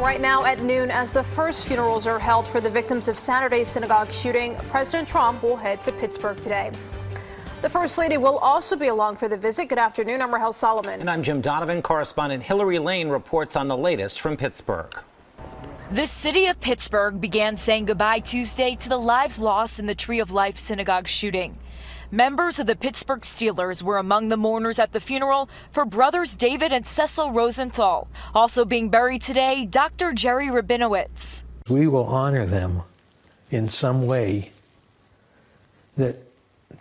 Right now at noon, as the first funerals are held for the victims of Saturday's synagogue shooting, President Trump will head to Pittsburgh today. The First Lady will also be along for the visit. Good afternoon. I'm Rahel Solomon. And I'm Jim Donovan. Correspondent Hillary Lane reports on the latest from Pittsburgh. The city of Pittsburgh began saying goodbye Tuesday to the lives lost in the Tree of Life synagogue shooting. Members of the Pittsburgh Steelers were among the mourners at the funeral for brothers David and Cecil Rosenthal. Also being buried today, Dr. Jerry Rabinowitz. We will honor them in some way that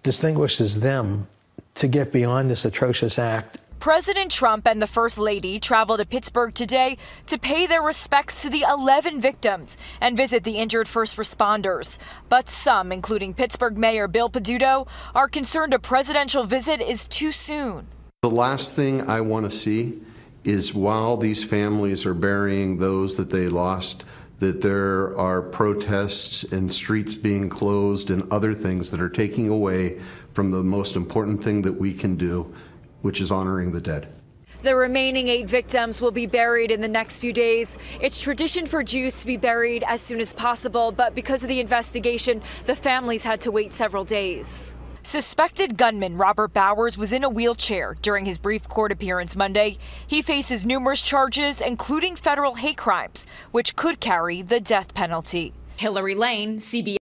distinguishes them to get beyond this atrocious act. President Trump and the First Lady travel to Pittsburgh today to pay their respects to the 11 victims and visit the injured first responders. But some, including Pittsburgh Mayor Bill Peduto, are concerned a presidential visit is too soon. The last thing I want to see is while these families are burying those that they lost, that there are protests and streets being closed and other things that are taking away from the most important thing that we can do, which is honoring the dead. The remaining eight victims will be buried in the next few days. It's tradition for Jews to be buried as soon as possible, but because of the investigation, the families had to wait several days. Suspected gunman Robert Bowers was in a wheelchair during his brief court appearance Monday. He faces numerous charges, including federal hate crimes, which could carry the death penalty. Hillary Lane, CBS.